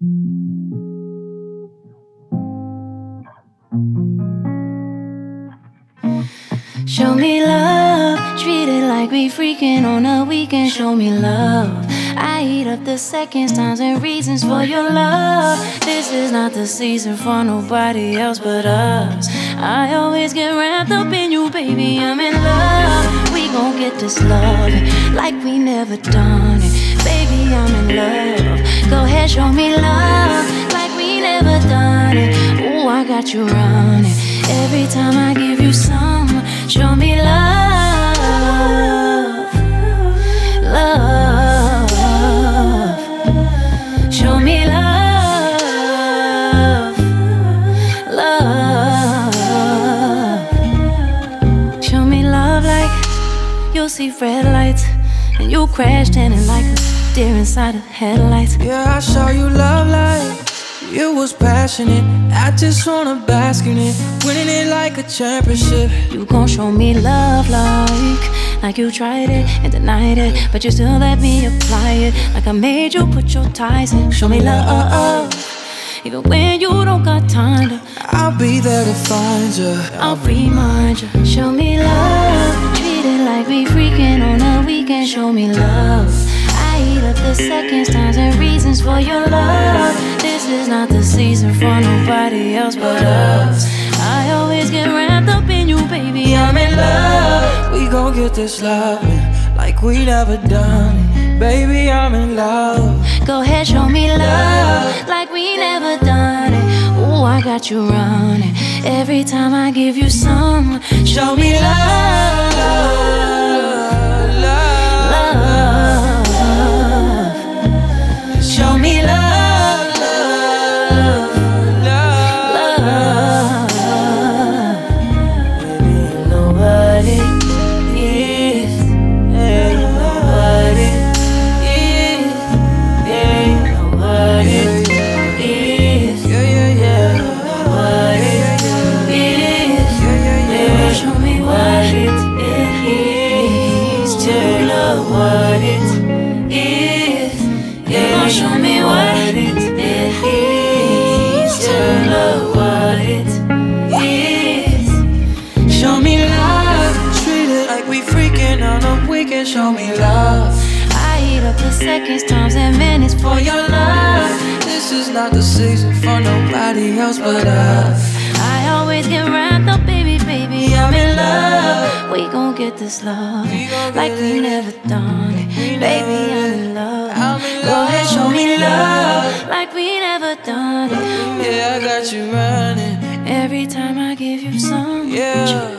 Show me love, treat it like we freaking on a weekend. Show me love. I eat up the seconds, times, and reasons for your love. This is not the season for nobody else but us. I always get wrapped up in you, baby. I'm in love. Get this love like we never done it. Baby, I'm in love. Go ahead, show me love like we never done it. Ooh, I got you running. Every time I you'll see red lights and you crashed in it like a deer inside of headlights. Yeah, I saw you love like you was passionate. I just wanna bask in it, winning it like a championship. You gon' show me love like Like you tried it and denied it But you still let me apply it Like I made you put your ties in Show me love Even when you don't got time to I'll be there to find you. I'll remind you Show me love Show me love I eat up the seconds, times, and reasons for your love This is not the season for nobody else but us I always get wrapped up in you, baby I'm in love We gon' get this love like we never done it. Baby, I'm in love. Go ahead, show me love like we never done it. Ooh, I got you running. Every time I give you some, show me love, Love, Show me love, Show me what it is to love what it is. Show me love. Treat it like we freaking on a weekend. Show me love. I eat up the seconds, times, and minutes for your love. This is not the season for nobody else but us. I always get wrapped up, baby, baby. I'm in love. We gon' get this love We like we never done it. Baby, I'm in love. Like we never done it. Yeah, I got you running. Every time I give you some, Yeah.